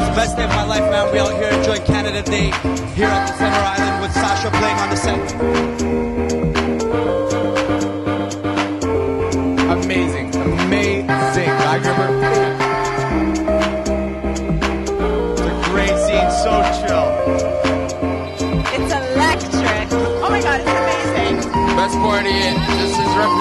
it's the best day of my life, man. We out here enjoying Canada Day here at the Center Island with Sasha playing on the set. Amazing, amazing. I remember. It's a great scene, so chill. Best party, this is representing Toronto.